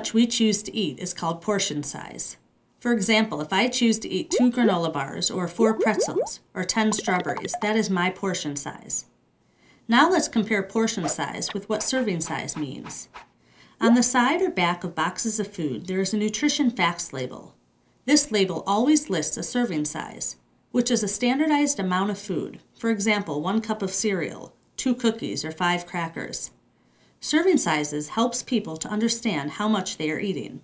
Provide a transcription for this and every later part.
much we choose to eat is called portion size. For example, if I choose to eat two granola bars, or four pretzels, or 10 strawberries, that is my portion size. Now let's compare portion size with what serving size means. On the side or back of boxes of food, there is a nutrition facts label. This label always lists a serving size, which is a standardized amount of food, for example, one cup of cereal, two cookies, or five crackers. Serving sizes helps people to understand how much they are eating.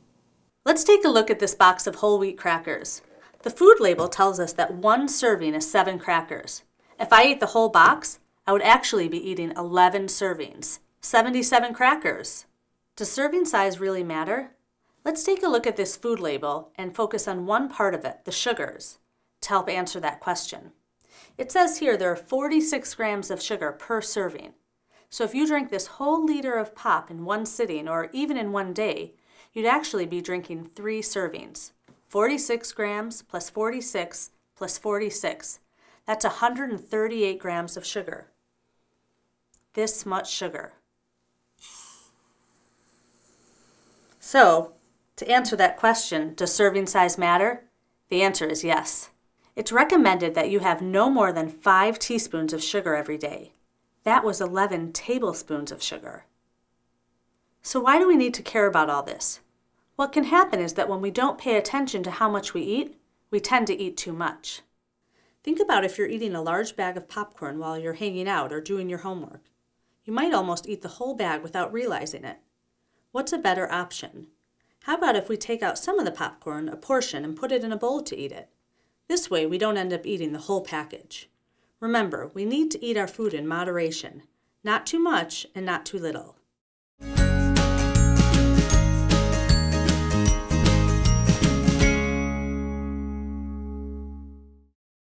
Let's take a look at this box of whole wheat crackers. The food label tells us that one serving is seven crackers. If I ate the whole box, I would actually be eating 11 servings, 77 crackers. Does serving size really matter? Let's take a look at this food label and focus on one part of it, the sugars, to help answer that question. It says here there are 46 grams of sugar per serving. So if you drink this whole liter of pop in one sitting or even in one day, you'd actually be drinking three servings. 46 grams plus 46 plus 46. That's 138 grams of sugar this much sugar. So, to answer that question, does serving size matter? The answer is yes. It's recommended that you have no more than 5 teaspoons of sugar every day. That was 11 tablespoons of sugar. So why do we need to care about all this? What can happen is that when we don't pay attention to how much we eat, we tend to eat too much. Think about if you're eating a large bag of popcorn while you're hanging out or doing your homework. You might almost eat the whole bag without realizing it. What's a better option? How about if we take out some of the popcorn, a portion, and put it in a bowl to eat it? This way we don't end up eating the whole package. Remember, we need to eat our food in moderation, not too much and not too little.